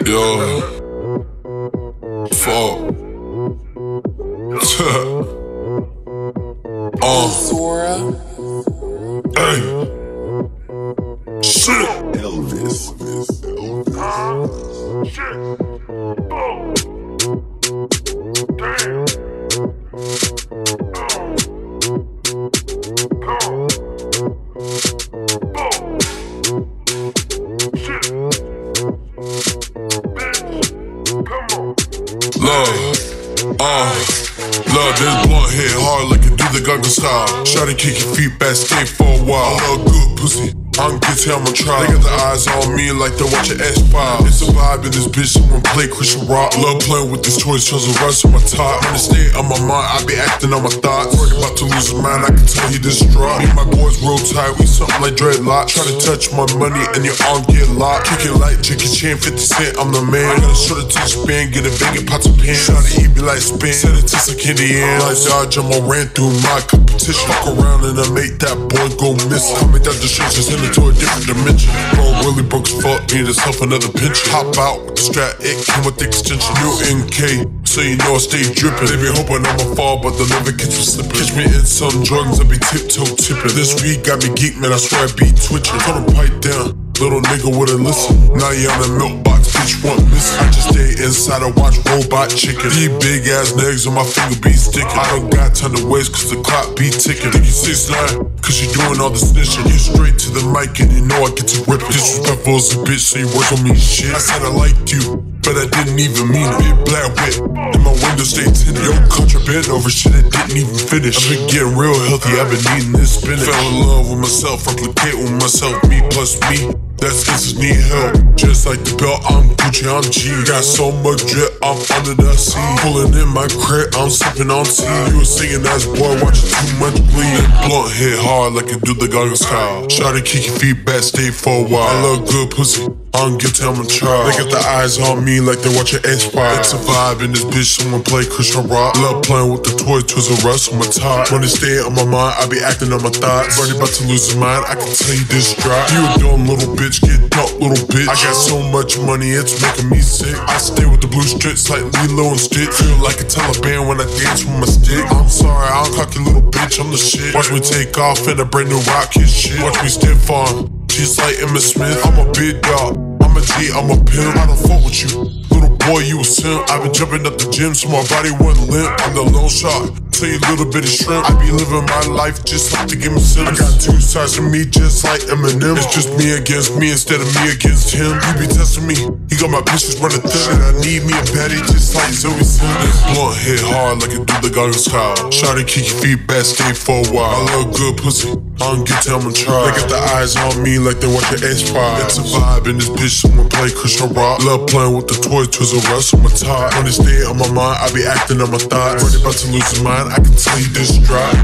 Yo. Fuck. uh. Sora. Hey. Shit. Elvis. Shit. Love. Uh. Love this blunt hit hard like it do the Gaga style. Shot and kick your feet back, skate for a while. I love good pussy. I don't get to, I'ma try. They got the eyes on me like they watch your S5. It's a vibe in this bitch, someone play Christian rock. Love playing with these toys, chose to rush on my top. The state on my mind, I be acting on my thoughts. Worried about to lose his mind, I can tell he distraught. Me and my boys real tight, we something like dreadlock. Try to touch my money and your arm get locked. Kick it check your chain, 50 cent, I'm the man. I got a shorter to spin, get a and pots of pants. Shot to eat me like spin, set it to some candy in. Like Dodge, I'ma ran through my competition. Fuck around and I make that boy go missing. Call me that destruction, send to a different dimension. Bro, broke as fuck, need yourself another pinch. Hop out with the strap, it came with the extension. New NK, so you know I stay dripping. They be hoping I'ma fall, but they'll never catch me slipping. Catch me in some drugs, I be tiptoe tipping. This week got me geek, man, I swear I be twitching. Told him pipe down. Little nigga wouldn't listen. Now you on the milk one missing. I just stay inside and watch robot chicken. These big ass niggas on my finger be sticking. I don't got time to waste cause the clock be ticking. Think you 6'9 cause you doing all the snitching. You straight to the mic and you know I get to rip it. Disrespectful as a bitch, so you work on me shit. I said I liked you. But I didn't even mean it. Big black whip, and my window stay tinted. Yo, contraband over shit I didn't even finish. I've been getting real healthy, I've been eating this spinach. Fell in love with myself, replicate with myself, me plus me. That's cause I need help. Just like the belt, I'm Gucci, I'm G. Got so much drip, I'm under the sea. Pulling in my crib, I'm sipping on tea. You a singing ass boy, watching too much bleed. Blunt hit hard like it do the Gaga style. Shot to kick your feet back, stay for a while. I love good pussy. Get to, I'm a child. They got the eyes on me like they watch an X Files. It's a vibe in this bitch, someone play Christian rock. Love playing with the toys, Twizzle Russ on my top. They stay on my mind, I be acting on my thoughts. Bernie about to lose his mind, I can tell you this drop. You a dumb little bitch, get dumped, little bitch. I got so much money, it's making me sick. I stay with the blue strips like Lilo and Stitch. Feel like a Taliban when I dance with my stick. I'm sorry, I'm cocky little bitch, I'm the shit. Watch me take off in a brand new rocket shit. Watch me stiff on. Just like Emma Smith, I'm a big dog. I'm a G, I'm a pimp. I don't fuck with you. Little boy, you a simp. I've been jumping up the gym so my body wasn't limp. I'm the lone shot. You a little bit of shrimp. I be living my life just like to give me. I got two sides of me just like Eminem. It's just me against me instead of me against him. You be testing me. He got my bitches running thin. And I need me a baddie just like Zoe Simmons. Blunt hit hard like it do the Gaga style. Shot to kick your feet back, stay for a while. I love good pussy. I don't get to, I'ma try. They got the eyes on me like they watch an X5. It's a vibe in this bitch, someone play Christian rock. Love playing with the toys, Twizzle Russ on my top. When they stay on my mind, I be acting on my thoughts. Worried about to lose his mind, I can you this drop.